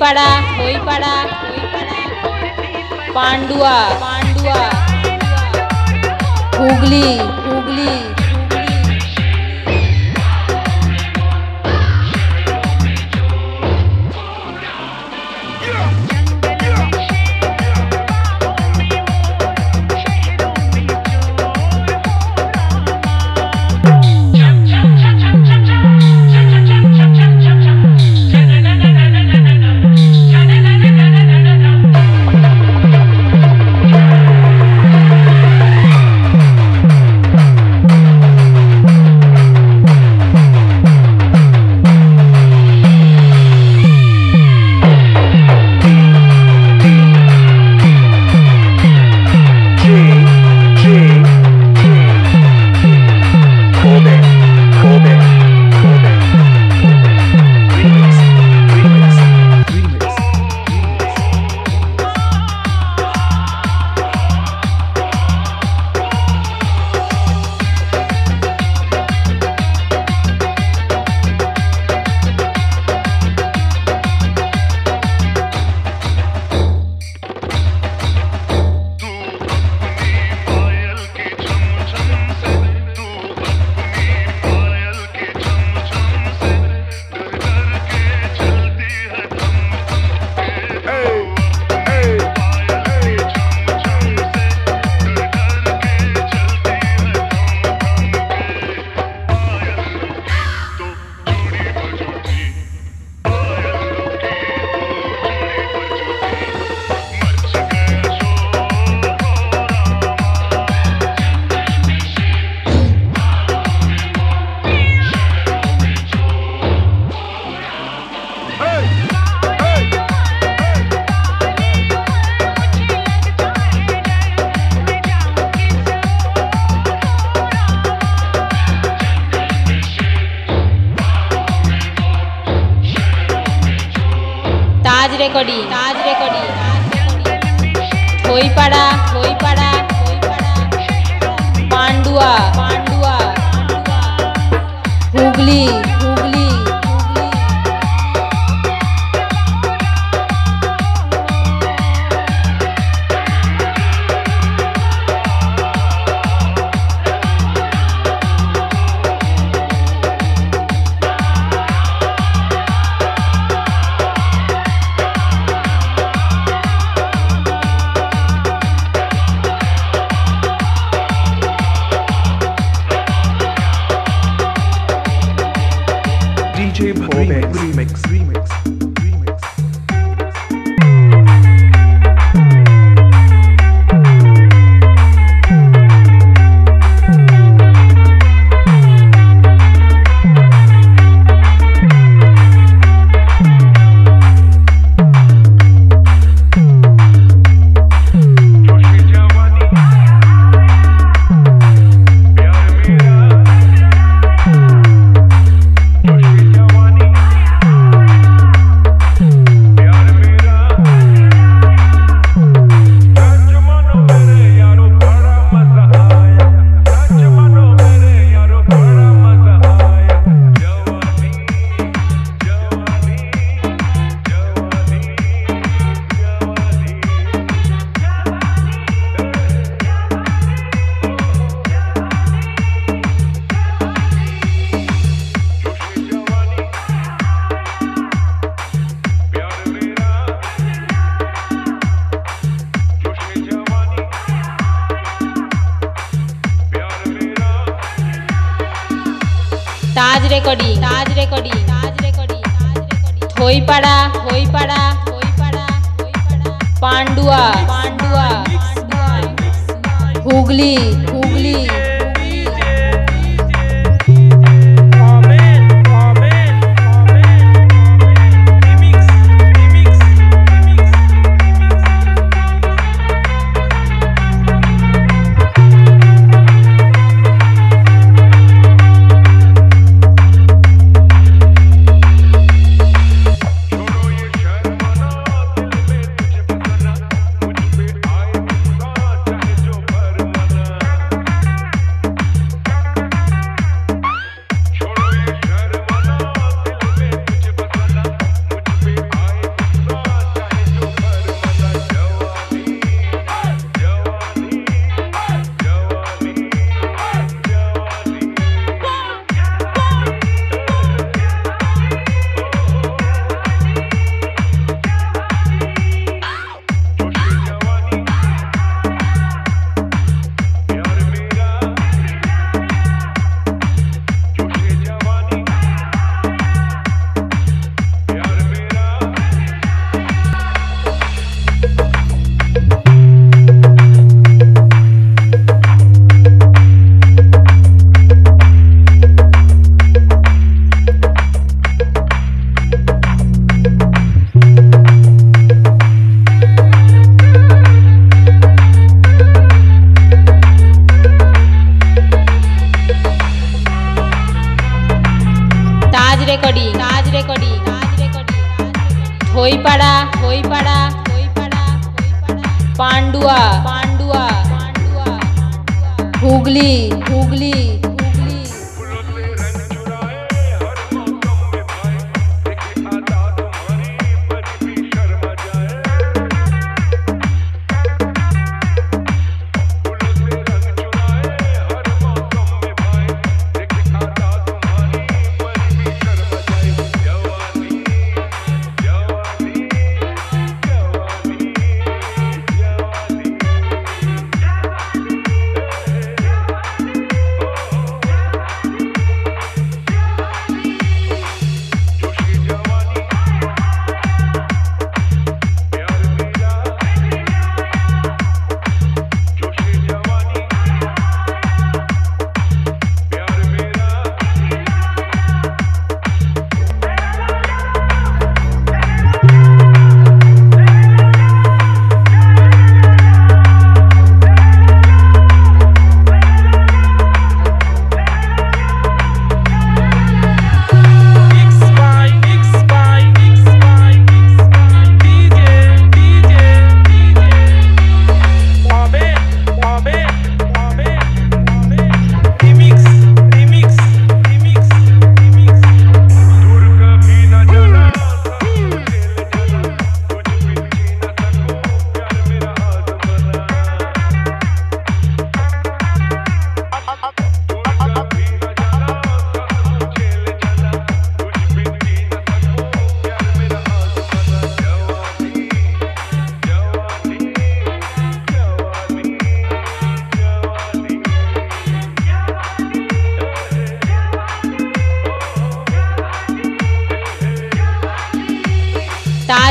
पड़ा कोई पड़ा Pandua Pandua Hooghly Hooghly. Recording Taj recording Khoipara Khoipara Pandua Pandua. Hooghly Hooghly. J-Pop remix. remix. বলি 力。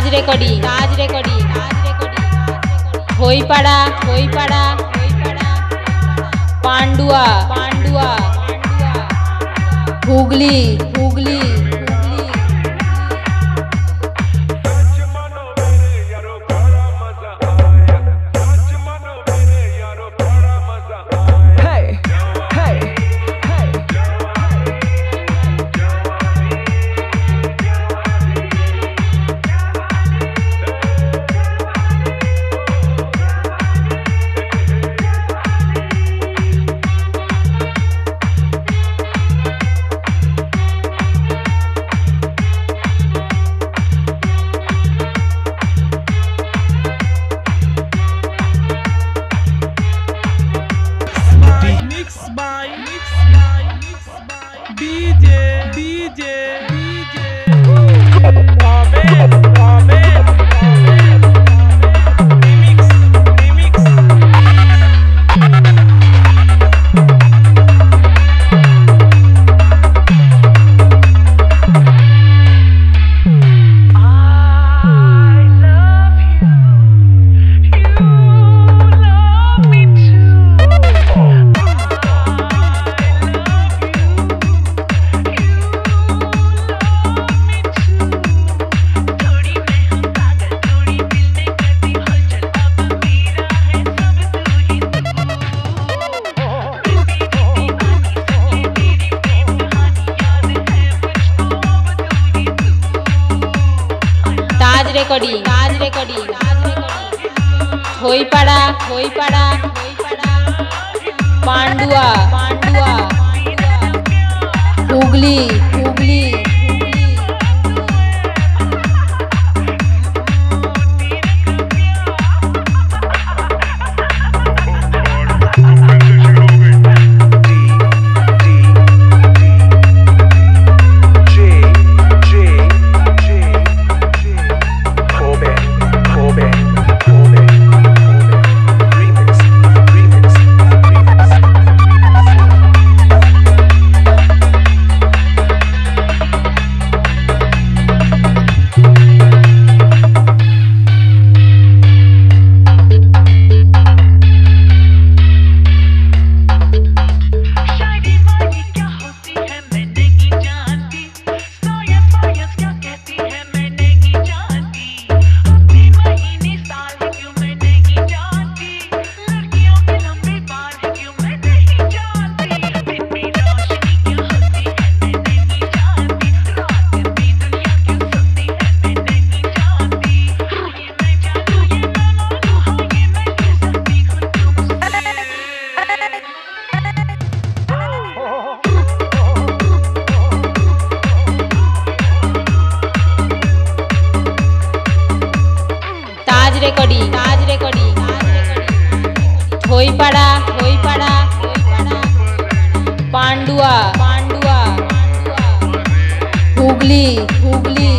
কাজরে করি কাজরে করি কাজরে করি খইপাড়া খইপাড়া পান্ডুয়া পান্ডুয়া হুগলি হুগলি হুগলি হুগলি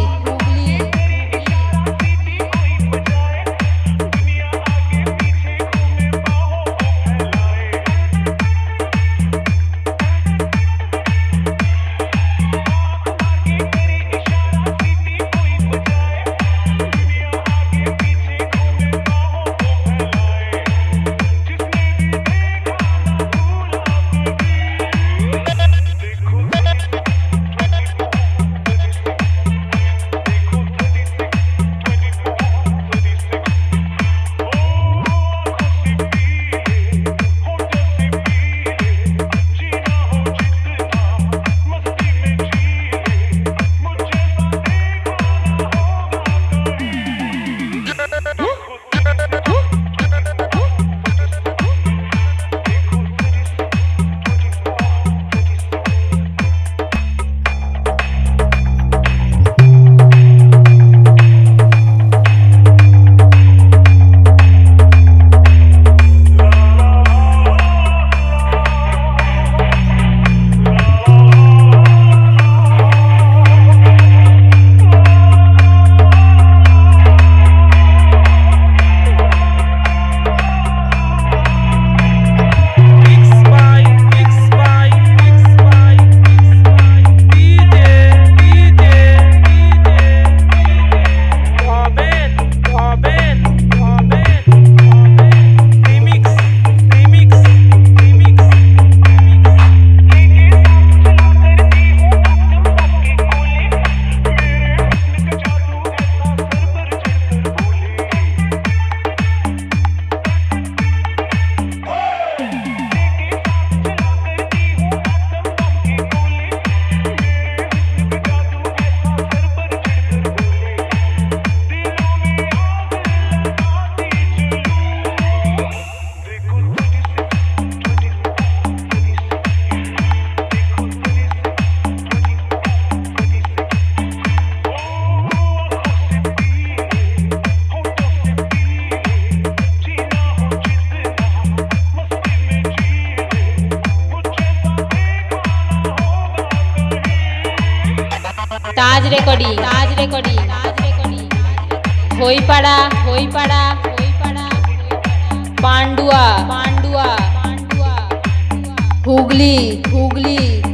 होईपाड़ा होईपाड़ा होईपाड़ा पांडुआ पांडुआ पांडुआ। हुगली हुगली।